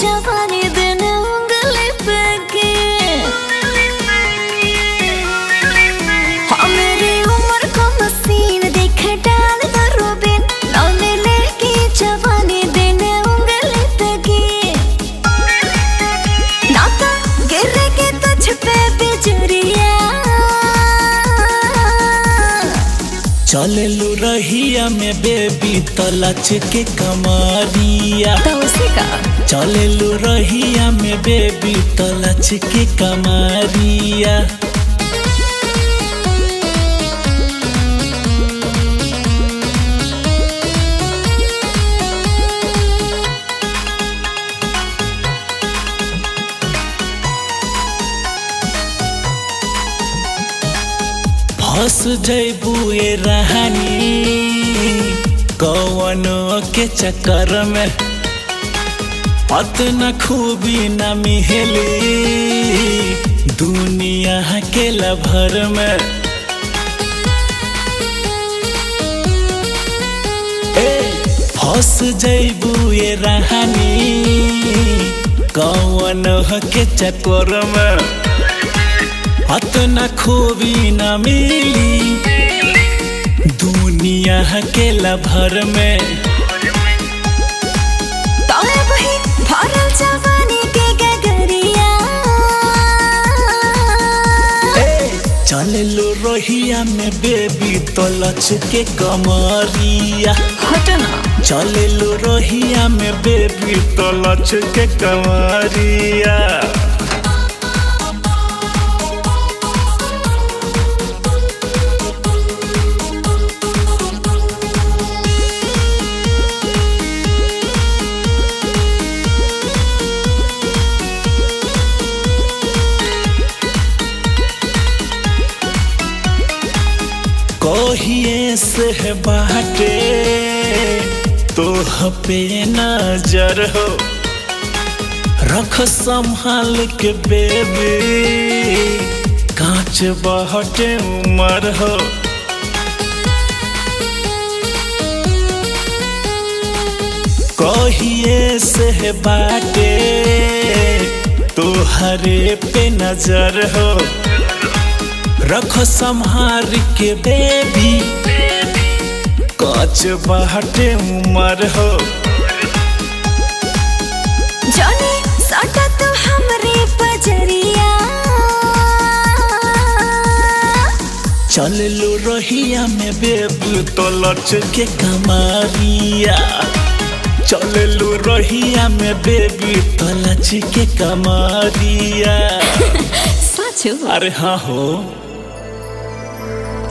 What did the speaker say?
Giovanni do चले रही रहिया में बेबी तलच के कमरिया। रही का। रहिया में बेबी तलच के कमरिया। फंस जैबू ए रहनी। कौन के चक्कर में अतना खूबी न मिहली। दुनिया के लभर में। ए फंस जैबू ए रहनी। कौन के चक्कर में। अतना खूबी न मिली। दुनिया के लभर में। चलो रोहिया में बेबी तो लच के कमरिया। चल रोहिया में बेबी तो लच के कमरिया। कहिए से बाटे तो पे नज़र हो। रख संभाल के बेबी, कांच बहटे उमर हो। कहिए से बाटे तो हरे पे नज़र हो। रखो संहार के बेबी कच बहटे उमर हो। जाने साटा तो हमरे पजरिया चल लो रहिया में बेबी तो लच के कमारिया। चल लो रहिया में बेबी तो लच के कमरिया। सच। अरे हाँ हो।